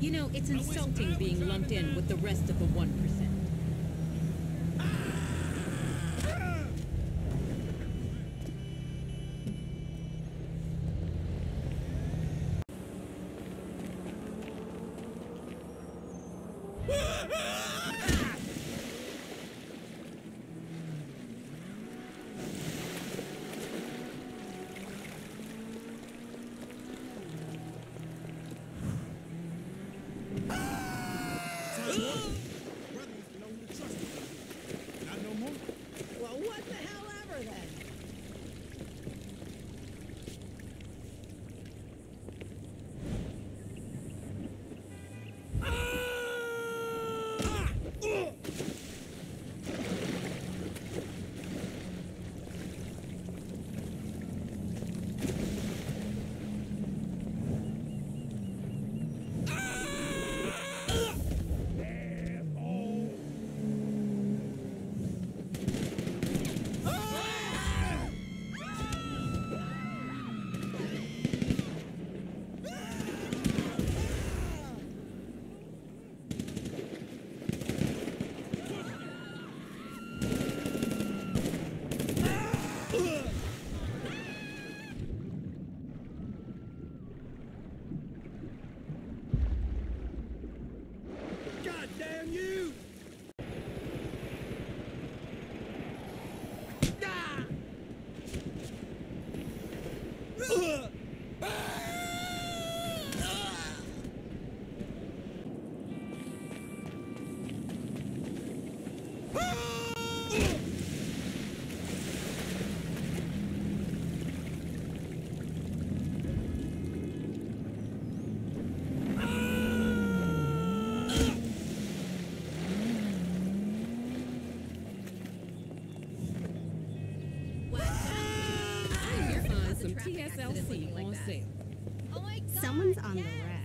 You know, it's insulting being lumped in with the rest of the 1%. Ugh! You! TSLC. Oh my god! Someone's on yes. the rag.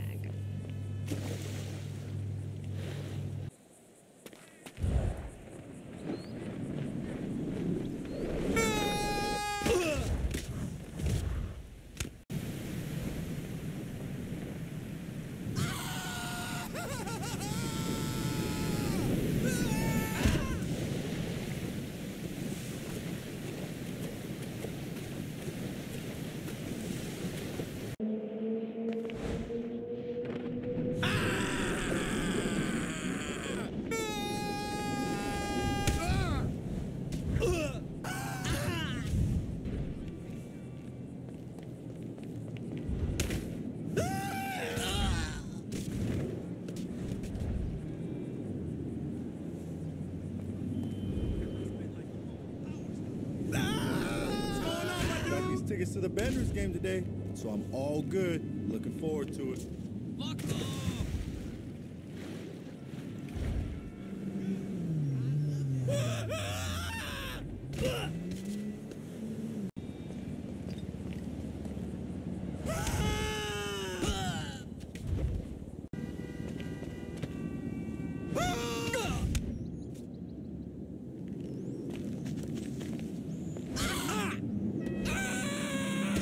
Tickets to the Benders game today, so I'm all good. Looking forward to it.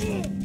Ah!